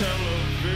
Television.